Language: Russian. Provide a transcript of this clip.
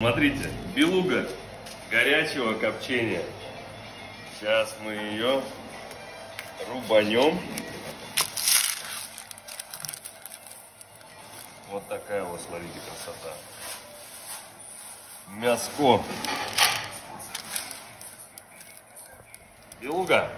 Смотрите, белуга горячего копчения. Сейчас мы ее рубанем. Вот такая вот, смотрите, красота. Мяско. Белуга.